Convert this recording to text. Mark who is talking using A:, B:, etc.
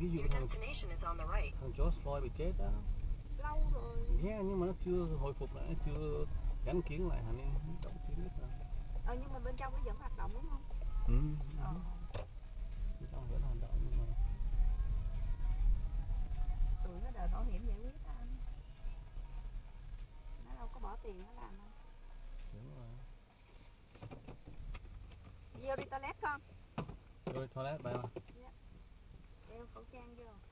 A: ví dụ
B: Your
A: thằng
B: destination is on the right.
A: thằng George Floyd bị chết đó
C: lâu rồi.
A: Yeah, nhưng mà nó chưa hồi phục lại nó chưa gắn kiến lại hẳn nên động kiến hết rồi.
C: Ờ nhưng mà bên trong nó vẫn hoạt động đúng không?
A: Ừ.
C: ờ.
A: bên trong vẫn hoạt động nhưng mà
C: tụi nó đợi bảo hiểm giải quyết đó anh. Nó đâu có bỏ tiền nó làm đâu.
A: Đúng rồi.
C: Vô đi toilet con.
A: Rồi toilet bài mà
C: đeo khẩu trang vô đi toilet